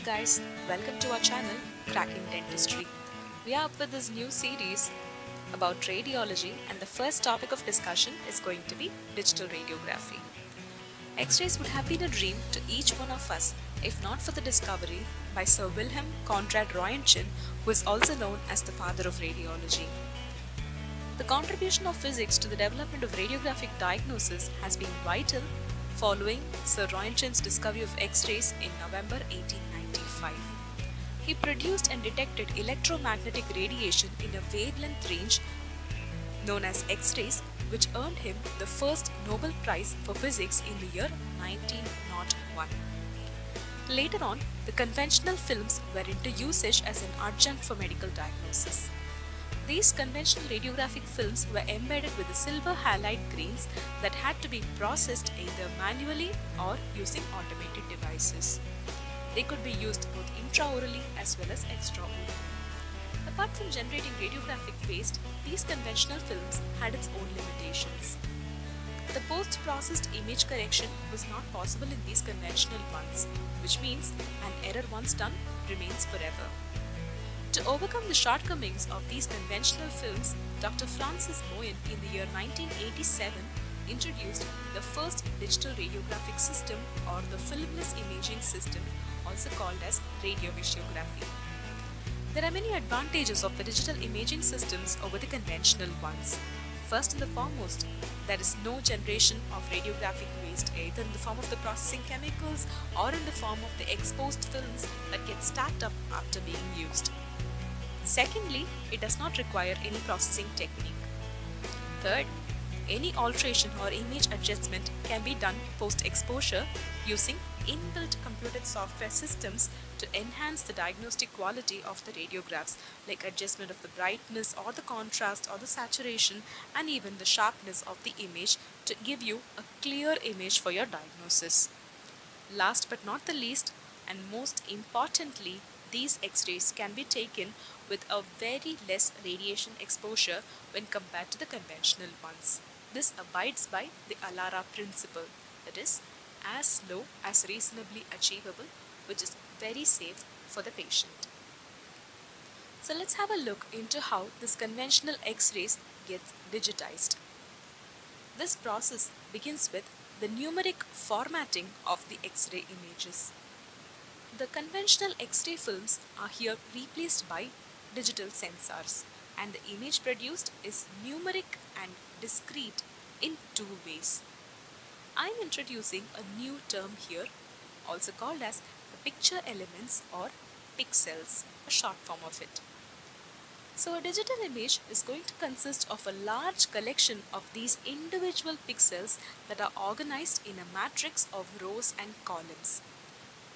Hey guys, welcome to our channel Cracking Dentistry. We are up with this new series about radiology, and the first topic of discussion is going to be digital radiography. X rays would have been a dream to each one of us if not for the discovery by Sir Wilhelm Conrad Roentgen, who is also known as the father of radiology. The contribution of physics to the development of radiographic diagnosis has been vital following Sir Roentgen's discovery of X-rays in November 1895. He produced and detected electromagnetic radiation in a wavelength range known as X-rays, which earned him the first Nobel Prize for Physics in the year 1901. Later on, the conventional films were into usage as an adjunct for medical diagnosis. These conventional radiographic films were embedded with silver halide grains that had to be processed either manually or using automated devices. They could be used both intraorally as well as extraorally. Apart from generating radiographic waste, these conventional films had its own limitations. The post-processed image correction was not possible in these conventional ones, which means an error once done remains forever. To overcome the shortcomings of these conventional films, Dr. Francis Mouyen in the year 1987 introduced the first digital radiographic system or the filmless imaging system, also called as radiovisiography. There are many advantages of the digital imaging systems over the conventional ones. First and the foremost, there is no generation of radiographic waste either in the form of the processing chemicals or in the form of the exposed films that get stacked up after being used. Secondly, it does not require any processing technique. Third, any alteration or image adjustment can be done post exposure using inbuilt computed software systems to enhance the diagnostic quality of the radiographs, like adjustment of the brightness or the contrast or the saturation, and even the sharpness of the image to give you a clear image for your diagnosis. Last but not the least, and most importantly, these X-rays can be taken with a very less radiation exposure when compared to the conventional ones. This abides by the ALARA principle, that is, as low as reasonably achievable, which is very safe for the patient. So let's have a look into how this conventional X-rays gets digitized. This process begins with the numeric formatting of the X-ray images. The conventional X-ray films are here replaced by digital sensors and the image produced is numeric and discrete in two ways. I am introducing a new term here also called as the picture elements or pixels, a short form of it. So a digital image is going to consist of a large collection of these individual pixels that are organized in a matrix of rows and columns.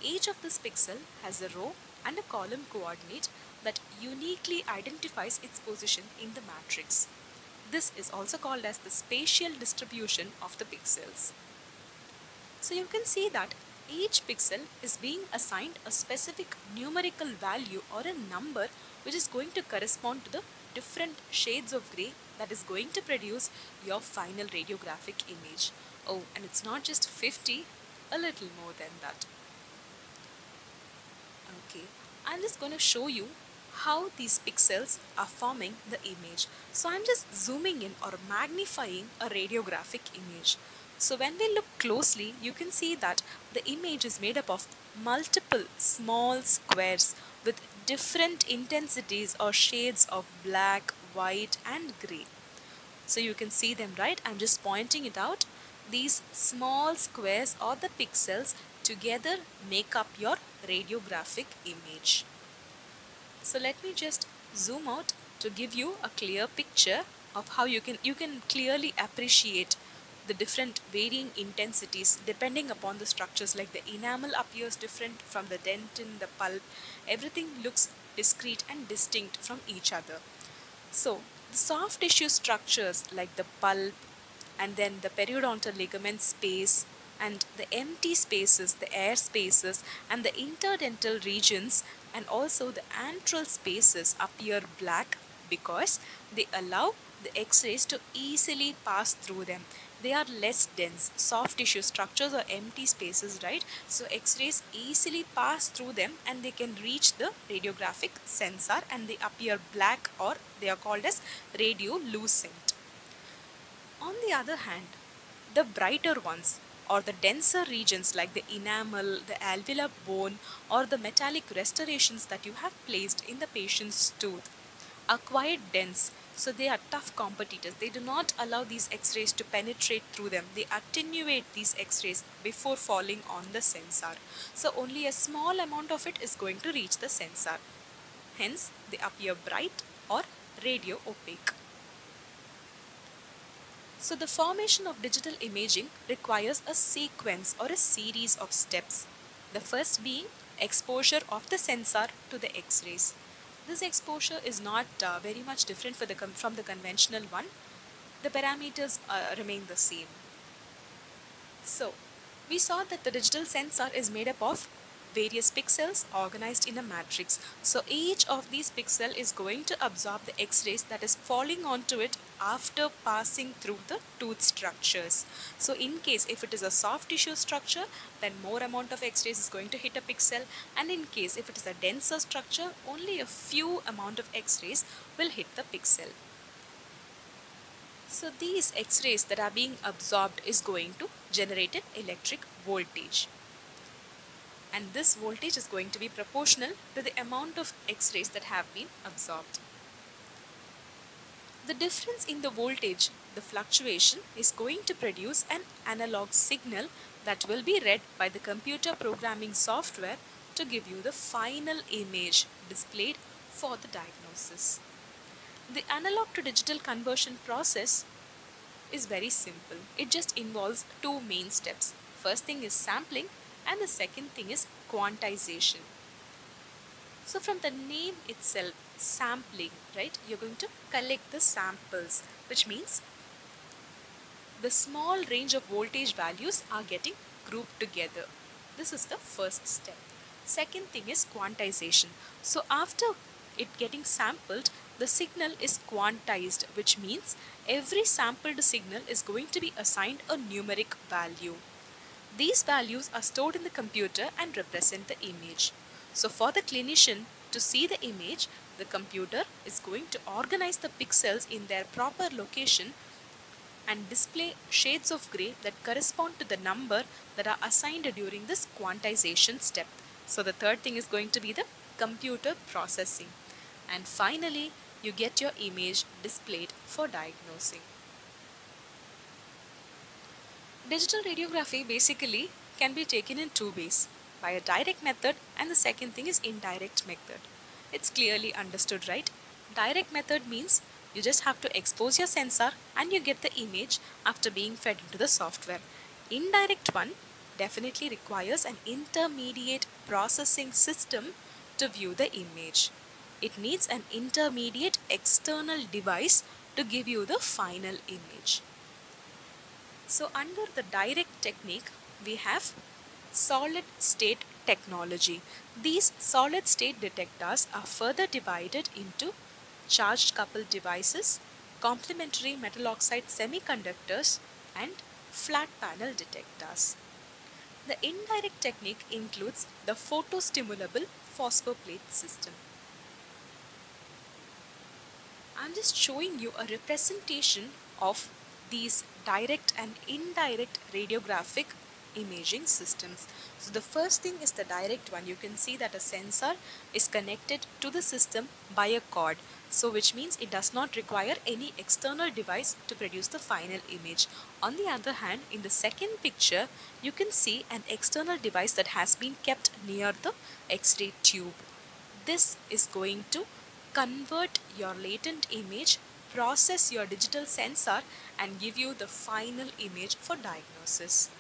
Each of this pixel has a row and a column coordinate that uniquely identifies its position in the matrix. This is also called as the spatial distribution of the pixels. So you can see that each pixel is being assigned a specific numerical value or a number which is going to correspond to the different shades of grey that is going to produce your final radiographic image. Oh, and it's not just 50, a little more than that. Okay, I'm just going to show you how these pixels are forming the image. So I'm just zooming in or magnifying a radiographic image. So when we look closely, you can see that the image is made up of multiple small squares with different intensities or shades of black, white and grey. So you can see them right, I'm just pointing it out. These small squares or the pixels together make up your radiographic image. So let me just zoom out to give you a clear picture of how you can you can clearly appreciate the different varying intensities depending upon the structures like the enamel appears different from the dentin, the pulp, everything looks discrete and distinct from each other. So the soft tissue structures like the pulp and then the periodontal ligament space and the empty spaces, the air spaces and the interdental regions and also the antral spaces appear black because they allow the x-rays to easily pass through them. They are less dense. Soft tissue structures or empty spaces right? So x-rays easily pass through them and they can reach the radiographic sensor and they appear black or they are called as radiolucent. On the other hand the brighter ones or the denser regions like the enamel, the alveolar bone or the metallic restorations that you have placed in the patient's tooth are quite dense so they are tough competitors. They do not allow these x-rays to penetrate through them. They attenuate these x-rays before falling on the sensor. So only a small amount of it is going to reach the sensor. Hence they appear bright or radio opaque. So the formation of digital imaging requires a sequence or a series of steps. The first being exposure of the sensor to the x-rays. This exposure is not uh, very much different the from the conventional one. The parameters uh, remain the same. So, we saw that the digital sensor is made up of various pixels organized in a matrix. So each of these pixel is going to absorb the x-rays that is falling onto it after passing through the tooth structures. So in case if it is a soft tissue structure then more amount of x-rays is going to hit a pixel and in case if it is a denser structure only a few amount of x-rays will hit the pixel. So these x-rays that are being absorbed is going to generate an electric voltage and this voltage is going to be proportional to the amount of x-rays that have been absorbed. The difference in the voltage, the fluctuation, is going to produce an analog signal that will be read by the computer programming software to give you the final image displayed for the diagnosis. The analog to digital conversion process is very simple. It just involves two main steps. First thing is sampling and the second thing is quantization. So from the name itself, sampling, right, you're going to collect the samples, which means the small range of voltage values are getting grouped together. This is the first step. Second thing is quantization. So after it getting sampled, the signal is quantized, which means every sampled signal is going to be assigned a numeric value. These values are stored in the computer and represent the image. So for the clinician to see the image, the computer is going to organize the pixels in their proper location and display shades of gray that correspond to the number that are assigned during this quantization step. So the third thing is going to be the computer processing. And finally, you get your image displayed for diagnosing. Digital radiography basically can be taken in two ways, by a direct method and the second thing is indirect method. It's clearly understood, right? Direct method means you just have to expose your sensor and you get the image after being fed into the software. Indirect one definitely requires an intermediate processing system to view the image. It needs an intermediate external device to give you the final image. So under the direct technique, we have solid state technology. These solid state detectors are further divided into charged coupled devices, complementary metal oxide semiconductors and flat panel detectors. The indirect technique includes the photostimulable phosphor plate system. I'm just showing you a representation of these direct and indirect radiographic imaging systems. So the first thing is the direct one. You can see that a sensor is connected to the system by a cord. So which means it does not require any external device to produce the final image. On the other hand, in the second picture, you can see an external device that has been kept near the X-ray tube. This is going to convert your latent image process your digital sensor and give you the final image for diagnosis.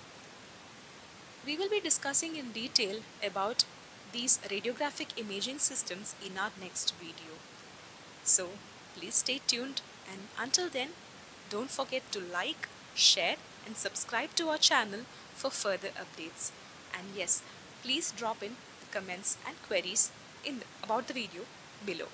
We will be discussing in detail about these radiographic imaging systems in our next video. So please stay tuned and until then don't forget to like, share and subscribe to our channel for further updates. And yes, please drop in the comments and queries in the, about the video below.